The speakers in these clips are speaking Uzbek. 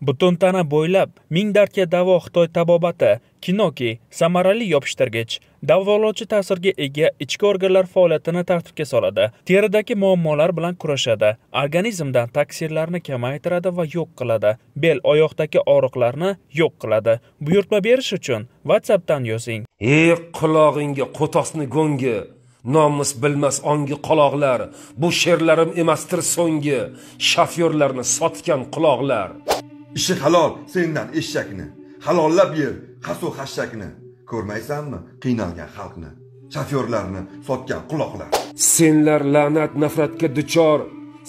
butun tana bo'ylab ming dardga davo xitoy tabobati kinoki samarali yopishtirgich davolovchi ta'sirga ega ichki organlar faoliyatini tartibga soladi. Teridagi muammolar bilan kurashadi. Organizmdan toksinlarni kamaytiradi va yo'q qiladi. Bel oyoqdagi og'riqlarni yo'q qiladi. Buyurtma berish uchun whatsappdan yozing. Ey qulog'ingga qo'tosni go'ngi nomus bilmas ongi qoloqlar bu she'rlarim emasdir so'nggi shofyorlarni sotgan quloqlar ishi halol sendan eshakni. Halollab yer qasu hashakni ko'rmaysanmi qiynalgan xalqni shofyorlarni sotgan quloqlar. Senlar la'nat nafratga duchor.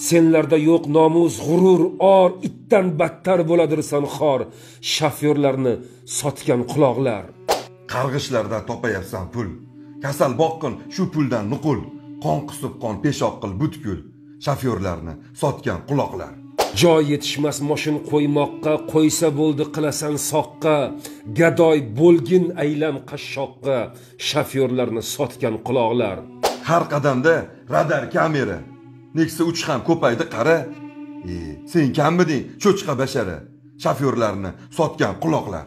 Senlarda yo'q nomus g'urur or itdan battar bo'ladirsan xor shofyorlarni sotgan quloqlar. Qarg'ishlardan topayapsan pul. Kasal boqqin shu puldan nuqul. Qon qusib qon peshob qil butkul shofyorlarni sotgan quloqlar joy yetishmas moshin qo'ymoqqa qo'ysa bo'ldi qilasan soqqa. Gadoy bo'lgin aylan qashshoqqa shofyorlarni sotgan quloqlar. Har qadamda radar kamera. Nexia uch ham ko'paydi qara. E sen kammiding cho'chqa bashara. Shofyorlarni sotgan quloqlar.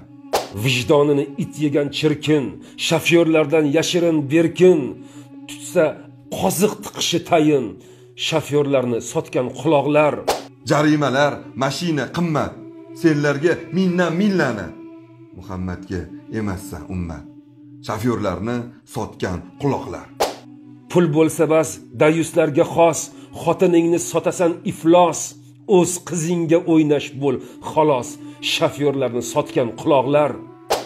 Vijdonini it yegan chirkin shofyorlardan yashirin berkin. Tutsa qoziq tiqishi tayin shofyorlarni sotgan quloqlar jarimalar mashina qimmat. Senlarga mindan ming la'nat muhammadga emassan ummat. Shofyorlarni sotgan quloqlar. Pul bo'lsa bas dayuslarga xos. Xotiningni sotasan iflos. O'z qizingga o'ynash bo'l xolos. Shofyorlarni sotgan quloqlar.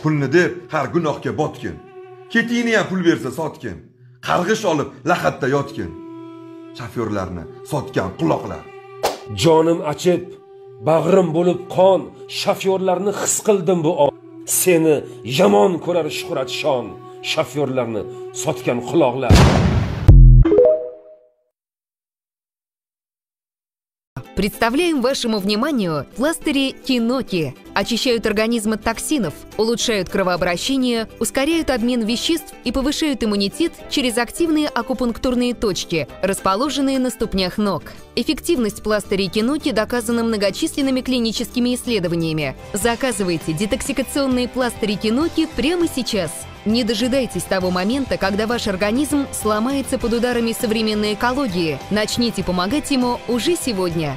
Pulni deb har gunohga botgin. Ketingni ham pul bersa sotgin. Qarg'ish olib lahatda yotgin. Shofyorlarni sotgan quloqlar jonim achib bag'rim bo'lib qon shofyorlarni his qildim bu on seni yomon ko'rar shuhrat shon shofyorlarni sotgan quloqlar. Представляем вашему вниманию пластыри Киноки. Очищают организм от токсинов, улучшают кровообращение, ускоряют обмен веществ и повышают иммунитет через активные акупунктурные точки, расположенные на ступнях ног. Эффективность пластырей Киноки доказана многочисленными клиническими исследованиями. Заказывайте детоксикационные пластыри Киноки прямо сейчас. Не дожидайтесь того момента, когда ваш организм сломается под ударами современной экологии. Начните помогать ему уже сегодня.